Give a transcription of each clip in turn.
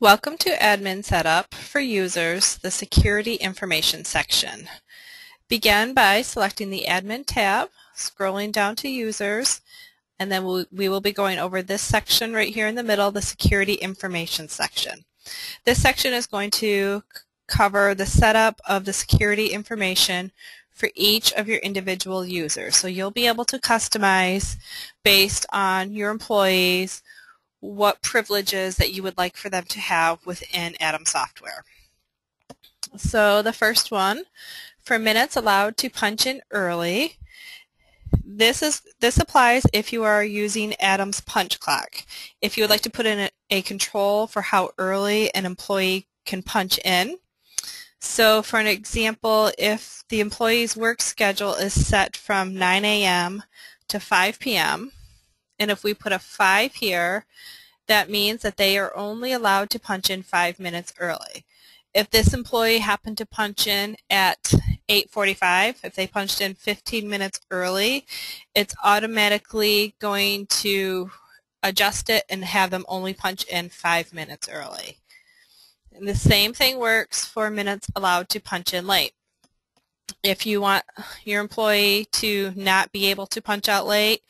Welcome to Admin Setup for Users, the Security Information section. Begin by selecting the Admin tab, scrolling down to Users, and then we'll, we will be going over this section right here in the middle, the Security Information section. This section is going to cover the setup of the security information for each of your individual users. So you'll be able to customize based on your employees what privileges that you would like for them to have within Atom software. So the first one, for minutes allowed to punch in early, this is this applies if you are using Atom's punch clock. If you would like to put in a, a control for how early an employee can punch in, so for an example, if the employee's work schedule is set from 9 a.m. to 5 p.m., and if we put a 5 here, that means that they are only allowed to punch in 5 minutes early. If this employee happened to punch in at 8.45, if they punched in 15 minutes early, it's automatically going to adjust it and have them only punch in 5 minutes early. And the same thing works for minutes allowed to punch in late. If you want your employee to not be able to punch out late,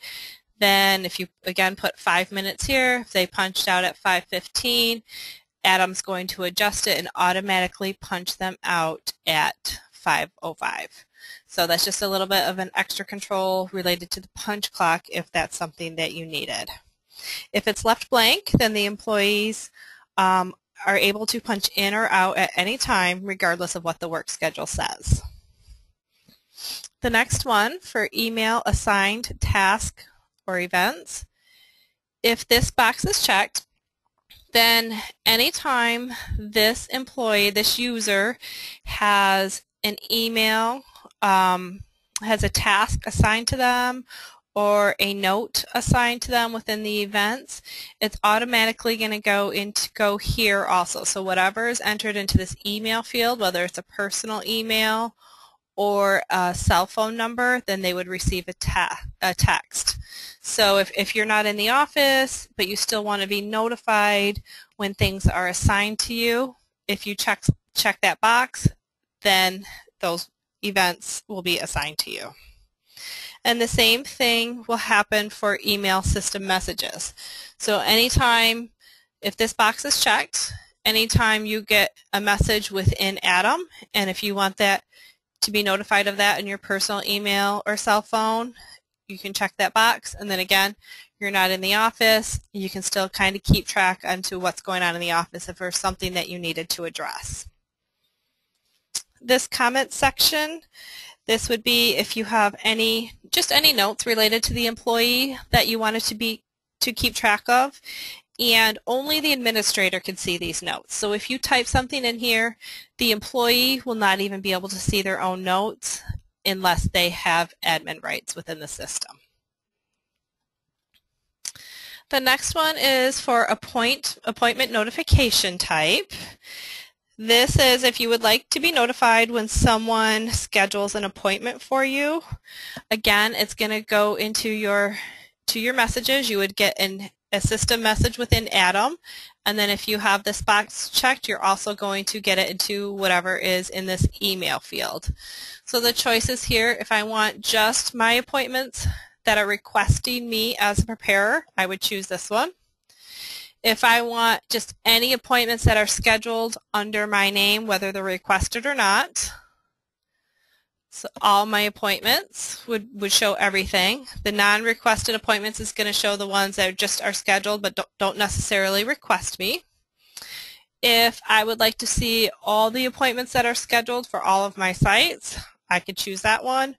then if you again put five minutes here, if they punched out at 5.15, Atom's going to adjust it and automatically punch them out at 5.05. So that's just a little bit of an extra control related to the punch clock if that's something that you needed. If it's left blank, then the employees um, are able to punch in or out at any time regardless of what the work schedule says. The next one for email assigned task or events, if this box is checked, then anytime this employee, this user, has an email, um, has a task assigned to them, or a note assigned to them within the events, it's automatically going to go into go here also. So whatever is entered into this email field, whether it's a personal email or a cell phone number, then they would receive a, a text. So if, if you're not in the office, but you still want to be notified when things are assigned to you, if you check, check that box, then those events will be assigned to you. And the same thing will happen for email system messages. So anytime, if this box is checked, anytime you get a message within Atom, and if you want that to be notified of that in your personal email or cell phone, you can check that box. And then again, you're not in the office, you can still kind of keep track onto what's going on in the office if there's something that you needed to address. This comment section this would be if you have any, just any notes related to the employee that you wanted to be to keep track of and only the administrator can see these notes. So if you type something in here, the employee will not even be able to see their own notes unless they have admin rights within the system. The next one is for appoint, appointment notification type. This is if you would like to be notified when someone schedules an appointment for you. Again, it's going to go into your to your messages. You would get an, a system message within Atom, and then if you have this box checked, you're also going to get it into whatever is in this email field. So the choices here, if I want just my appointments that are requesting me as a preparer, I would choose this one. If I want just any appointments that are scheduled under my name, whether they're requested or not, so all my appointments would, would show everything. The non-requested appointments is going to show the ones that just are scheduled but don't, don't necessarily request me. If I would like to see all the appointments that are scheduled for all of my sites, I could choose that one.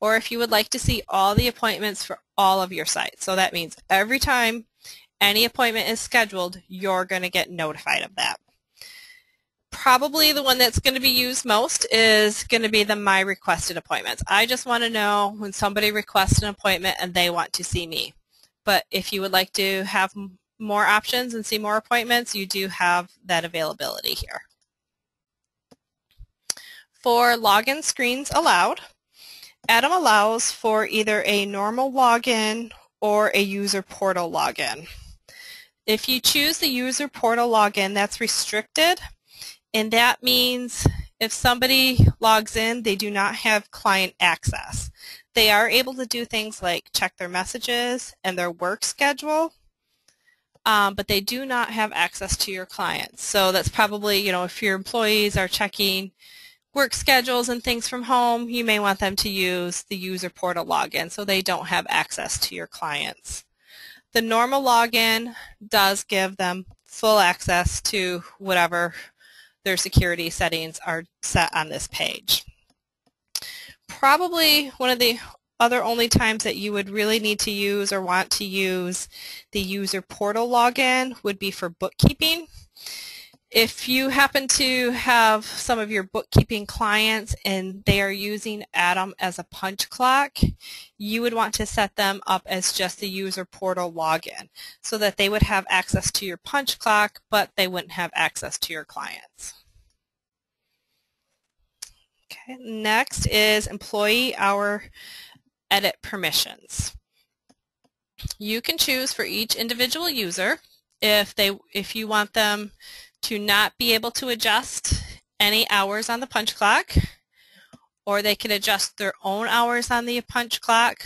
Or if you would like to see all the appointments for all of your sites. So that means every time any appointment is scheduled, you're going to get notified of that. Probably the one that's going to be used most is going to be the My Requested Appointments. I just want to know when somebody requests an appointment and they want to see me. But if you would like to have more options and see more appointments, you do have that availability here. For login screens allowed, Atom allows for either a normal login or a user portal login. If you choose the user portal login, that's restricted, and that means if somebody logs in, they do not have client access. They are able to do things like check their messages and their work schedule, um, but they do not have access to your clients. So that's probably, you know, if your employees are checking work schedules and things from home, you may want them to use the user portal login so they don't have access to your clients. The normal login does give them full access to whatever their security settings are set on this page. Probably one of the other only times that you would really need to use or want to use the user portal login would be for bookkeeping. If you happen to have some of your bookkeeping clients and they are using Atom as a punch clock, you would want to set them up as just the user portal login so that they would have access to your punch clock, but they wouldn't have access to your clients. Okay, next is employee hour edit permissions. You can choose for each individual user if they if you want them to not be able to adjust any hours on the punch clock, or they can adjust their own hours on the punch clock.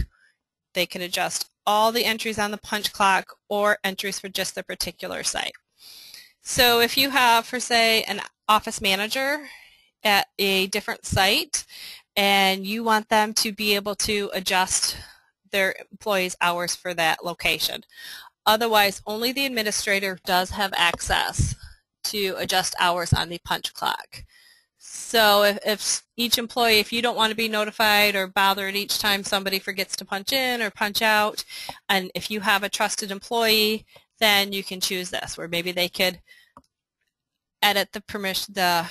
They can adjust all the entries on the punch clock or entries for just the particular site. So if you have, for say, an office manager at a different site and you want them to be able to adjust their employees' hours for that location. Otherwise, only the administrator does have access to adjust hours on the punch clock. So if, if, each employee, if you don't want to be notified or bothered each time somebody forgets to punch in or punch out, and if you have a trusted employee, then you can choose this, where maybe they could edit the permission, the,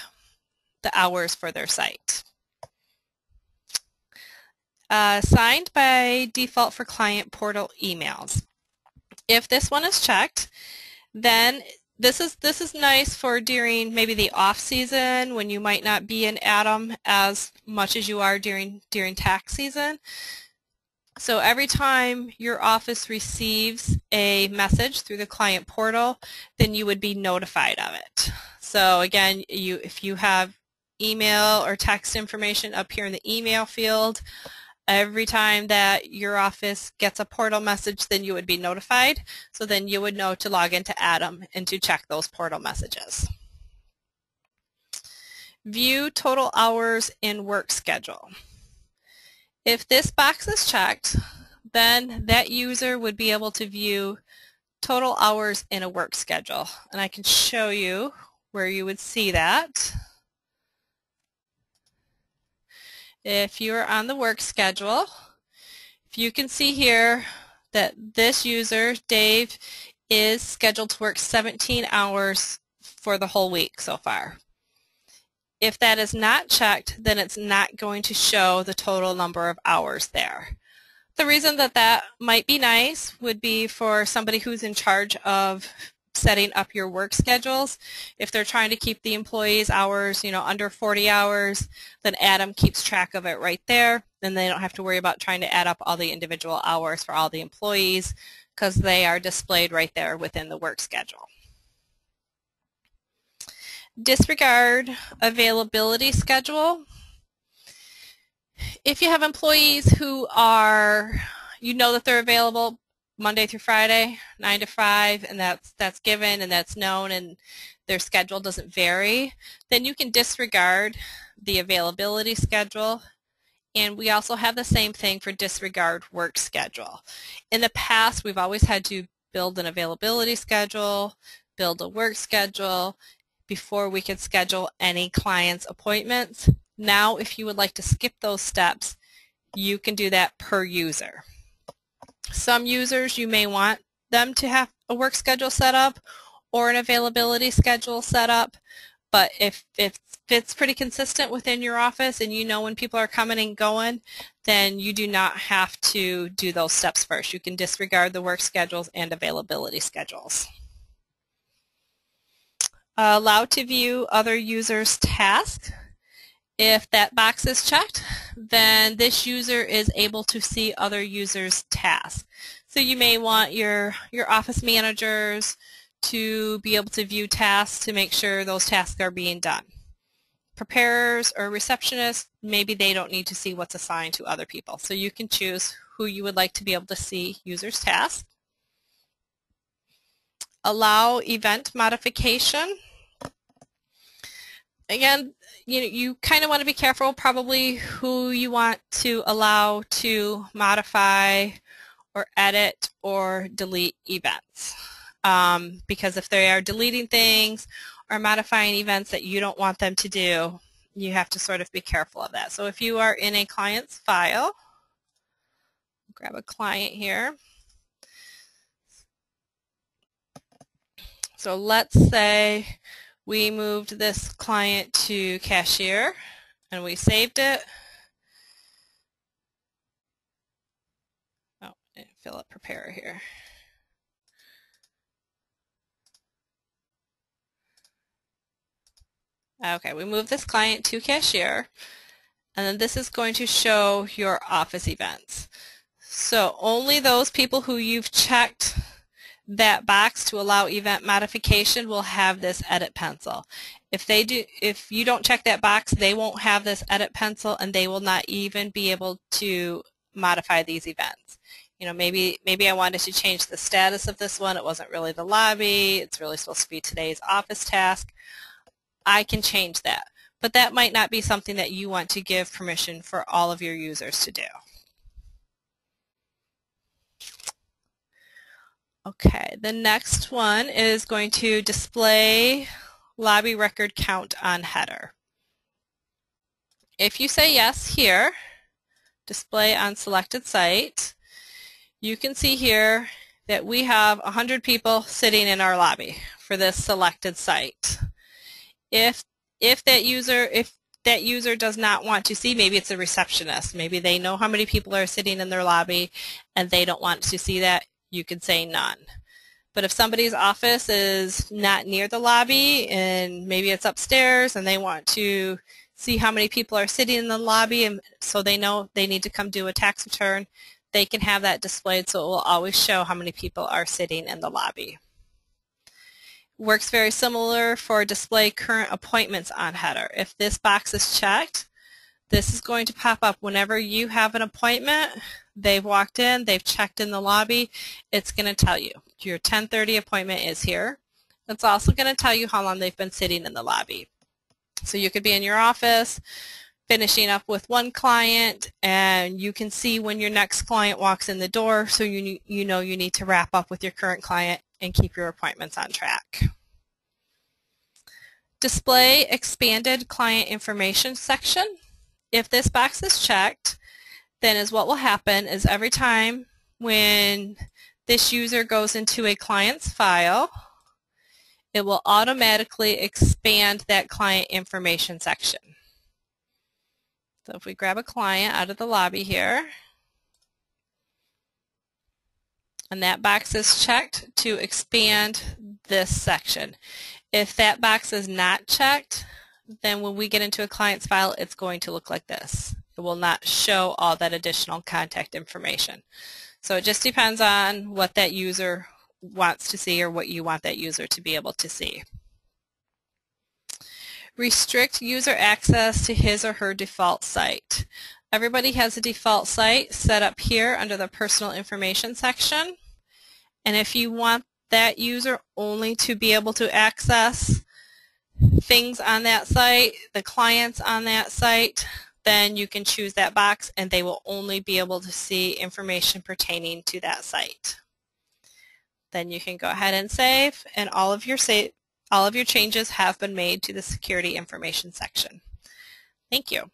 the hours for their site. Uh, signed by default for client portal emails. If this one is checked, then this is this is nice for during maybe the off season when you might not be in Atom as much as you are during during tax season. So every time your office receives a message through the client portal, then you would be notified of it. So again, you if you have email or text information up here in the email field, Every time that your office gets a portal message, then you would be notified. So then you would know to log into Atom and to check those portal messages. View total hours in work schedule. If this box is checked, then that user would be able to view total hours in a work schedule. And I can show you where you would see that. If you're on the work schedule, if you can see here that this user, Dave, is scheduled to work 17 hours for the whole week so far. If that is not checked, then it's not going to show the total number of hours there. The reason that that might be nice would be for somebody who's in charge of setting up your work schedules. If they're trying to keep the employees' hours, you know, under 40 hours, then Atom keeps track of it right there. Then they don't have to worry about trying to add up all the individual hours for all the employees because they are displayed right there within the work schedule. Disregard availability schedule. If you have employees who are, you know that they're available, Monday through Friday, 9 to 5, and that's, that's given and that's known and their schedule doesn't vary, then you can disregard the availability schedule. And we also have the same thing for disregard work schedule. In the past, we've always had to build an availability schedule, build a work schedule before we could schedule any client's appointments. Now, if you would like to skip those steps, you can do that per user. Some users, you may want them to have a work schedule set up or an availability schedule set up. But if, if it's pretty consistent within your office and you know when people are coming and going, then you do not have to do those steps first. You can disregard the work schedules and availability schedules. Allow to view other users' tasks. If that box is checked, then this user is able to see other users' tasks. So you may want your, your office managers to be able to view tasks to make sure those tasks are being done. Preparers or receptionists, maybe they don't need to see what's assigned to other people. So you can choose who you would like to be able to see users' tasks. Allow event modification. Again, you know, you kind of want to be careful probably who you want to allow to modify or edit or delete events. Um, because if they are deleting things or modifying events that you don't want them to do, you have to sort of be careful of that. So if you are in a client's file, grab a client here. So let's say we moved this client to cashier and we saved it. Oh, fill up preparer here. Okay, we move this client to cashier, and then this is going to show your office events. So only those people who you've checked that box to allow event modification will have this edit pencil. If they do, if you don't check that box, they won't have this edit pencil and they will not even be able to modify these events. You know, maybe maybe I wanted to change the status of this one. It wasn't really the lobby. It's really supposed to be today's office task. I can change that. But that might not be something that you want to give permission for all of your users to do. Okay, the next one is going to display lobby record count on header. If you say yes here, display on selected site, you can see here that we have 100 people sitting in our lobby for this selected site. If, if that user, if that user does not want to see, maybe it's a receptionist, maybe they know how many people are sitting in their lobby and they don't want to see that, you could say none. But if somebody's office is not near the lobby and maybe it's upstairs and they want to see how many people are sitting in the lobby and so they know they need to come do a tax return, they can have that displayed so it will always show how many people are sitting in the lobby. Works very similar for display current appointments on header. If this box is checked, this is going to pop up whenever you have an appointment they've walked in, they've checked in the lobby, it's going to tell you your 1030 appointment is here. It's also going to tell you how long they've been sitting in the lobby. So you could be in your office finishing up with one client and you can see when your next client walks in the door so you, you know you need to wrap up with your current client and keep your appointments on track. Display expanded client information section. If this box is checked, then is what will happen is every time when this user goes into a client's file, it will automatically expand that client information section. So if we grab a client out of the lobby here, and that box is checked to expand this section. If that box is not checked, then when we get into a client's file, it's going to look like this. It will not show all that additional contact information. So it just depends on what that user wants to see or what you want that user to be able to see. Restrict user access to his or her default site. Everybody has a default site set up here under the personal information section. And if you want that user only to be able to access things on that site, the clients on that site, then you can choose that box and they will only be able to see information pertaining to that site. Then you can go ahead and save and all of your all of your changes have been made to the security information section. Thank you.